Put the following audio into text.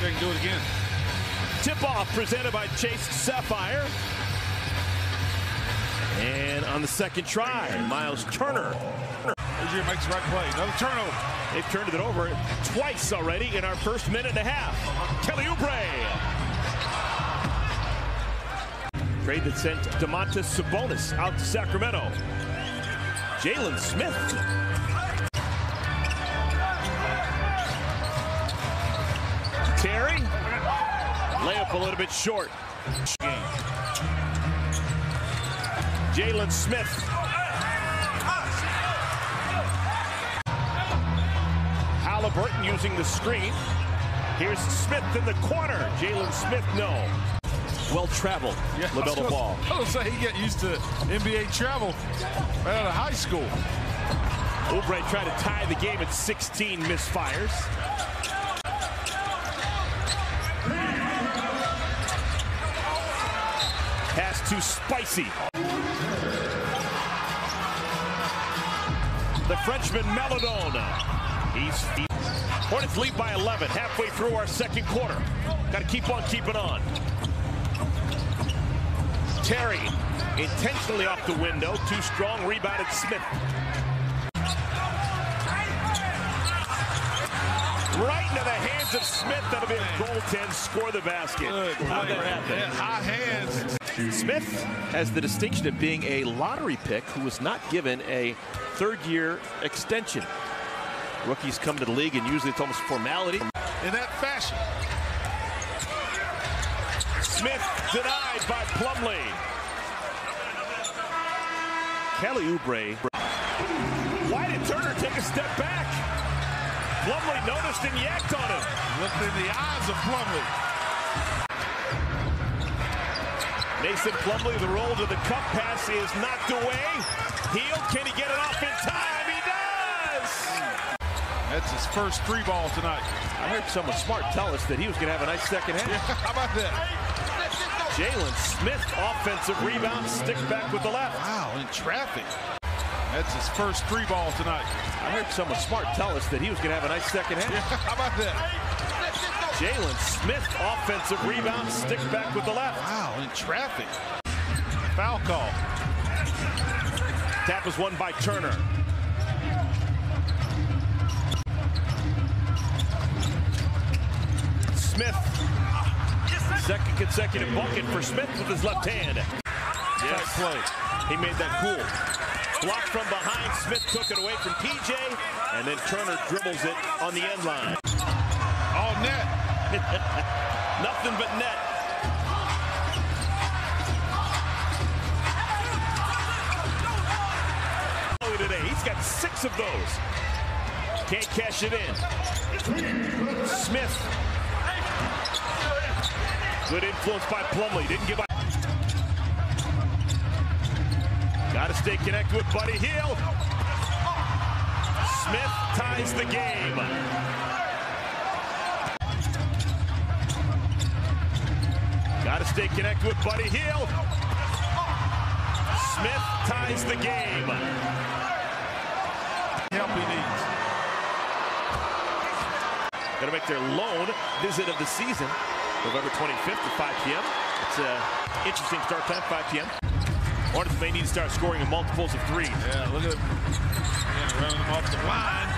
They can do it again. Tip-off presented by Chase Sapphire. And on the second try, Miles Turner. Rozier makes the right play. Another turnover. They've turned it over twice already in our first minute and a half. Kelly Oubre. Trade that sent Domantas Sabonis out to Sacramento. Jalen Smith. Terry. Layup a little bit short. Jalen Smith. Halliburton using the screen. Here's Smith in the corner. Jalen Smith, no. Well traveled. Yeah, LaMelo Ball. I was say he got used to NBA travel right out of high school. Oubre trying to tie the game at 16 misfires. Pass to Spicy. The Frenchman Maledon. He's Hornets lead by 11 halfway through our second quarter. Got to keep on keeping on. Terry intentionally off the window. Too strong. Rebounded Smith. Right into the hands of Smith. That'll be a goaltend. Score the basket. Good How'd that happen? there. High hands. Smith has the distinction of being a lottery pick who was not given a third-year extension. Rookies come to the league and usually it's almost formality. In that fashion. Smith denied by Plumlee. Kelly Oubre. Why did Turner take a step back? Plumlee noticed and yacked on him. Looked in the eyes of Plumlee. Mason Plumlee, the roll to the cup pass is knocked away. Hield, can he get it off in time? He does! That's his first three ball tonight. I heard someone smart tell us that he was going to have a nice second half. How about that? Jalen Smith, offensive rebound, stick back with the left. Wow, in traffic. That's his first three ball tonight. I heard someone smart tell us that he was going to have a nice second half. How about that? Jalen Smith, offensive rebound, stick back with the left. Wow, in traffic. Foul call. Tap was won by Turner. Smith. Second consecutive bucket for Smith with his left hand. Yes, play. He made that cool. Blocked from behind. Smith took it away from PJ, and then Turner dribbles it on the end line. Nothing but net. Today, he's got six of those. Can't cash it in. Smith. Good influence by Plumlee. Didn't give up. Got to stay connected with Buddy Hield. Smith ties the game. Got to stay connected with Buddy Hield. Smith ties the game. Help he needs. Going to make their lone visit of the season, November 25th at 5 p.m. It's an interesting start time, 5 p.m. Hornets may need to start scoring in multiples of three. Yeah, look at him. Yeah, running him off the line.